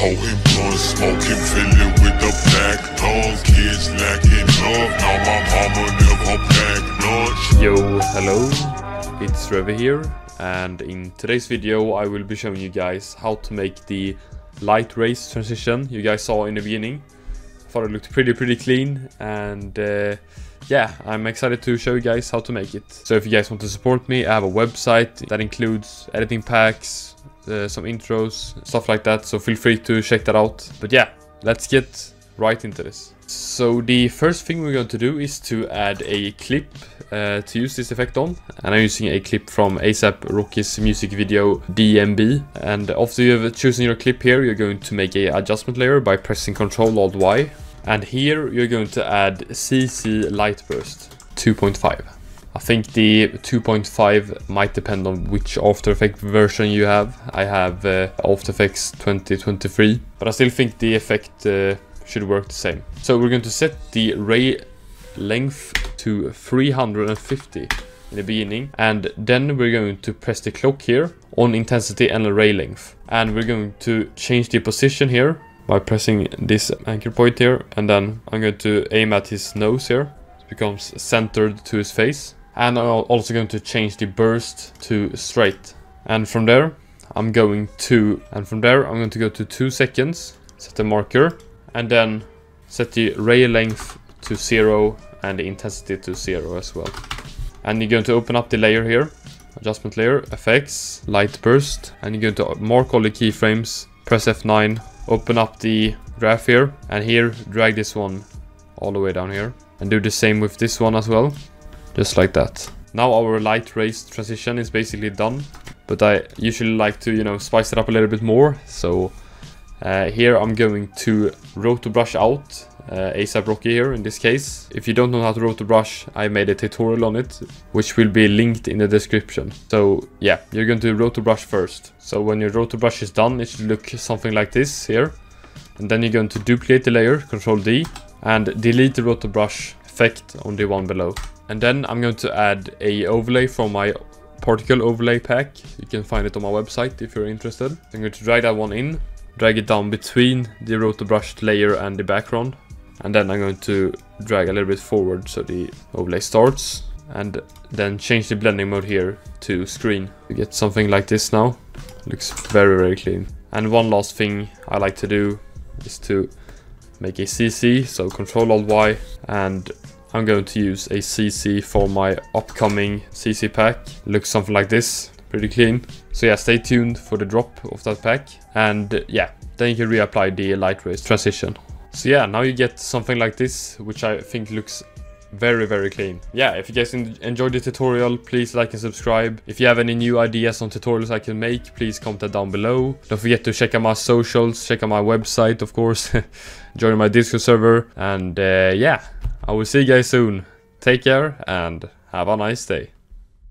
With the. Kids lacking now my mama never packed lunch. Yo, hello, it's Rewy here, and in today's video I will be showing you guys how to make the light rays transition you guys saw in the beginning. I thought it looked pretty pretty clean, and uh, yeah, I'm excited to show you guys how to make it. So if you guys want to support me, I have a website that includes editing packs, uh, some intros, stuff like that, so feel free to check that out. But yeah, let's get right into this. So the first thing we're going to do is to add a clip uh, to use this effect on. And I'm using a clip from ASAP Rocky's music video DMB. And after you have chosen your clip here, you're going to make a adjustment layer by pressing Ctrl Alt Y. And here you're going to add CC Light Burst 2.5. I think the 2.5 might depend on which After Effects version you have. I have uh, After Effects 2023, but I still think the effect uh, should work the same. So we're going to set the ray length to 350 in the beginning and then we're going to press the clock here on intensity and ray length and we're going to change the position here by pressing this anchor point here and then I'm going to aim at his nose here it becomes centered to his face and I'm also going to change the burst to straight. And from there I'm going to and from there I'm going to go to 2 seconds set the marker and then set the ray length to 0 and the intensity to 0 as well. And you're going to open up the layer here adjustment layer effects light burst and you're going to mark all the keyframes press F9 open up the graph here and here drag this one all the way down here. And do the same with this one as well just like that now our light rays transition is basically done but I usually like to you know spice it up a little bit more so uh, here I'm going to roto brush out uh, ASAP Rocky here in this case. If you don't know how to roto brush, I made a tutorial on it, which will be linked in the description. So yeah, you're going to roto brush first. So when your roto brush is done, it should look something like this here. And then you're going to duplicate the layer, Control D, and delete the roto brush effect on the one below. And then I'm going to add a overlay from my particle overlay pack. You can find it on my website if you're interested. I'm going to drag that one in, drag it down between the roto brushed layer and the background and then I'm going to drag a little bit forward so the overlay starts and then change the blending mode here to screen. You get something like this now. Looks very very clean. And one last thing I like to do is to make a CC, so Control Alt Y, and I'm going to use a CC for my upcoming CC pack. Looks something like this, pretty clean. So yeah, stay tuned for the drop of that pack. And yeah, then you reapply the light rays transition. So yeah, now you get something like this, which I think looks very very clean. Yeah if you guys enjoyed the tutorial please like and subscribe. If you have any new ideas on tutorials i can make please comment down below. Don't forget to check out my socials check out my website of course. Join my discord server and uh, yeah i will see you guys soon. Take care and have a nice day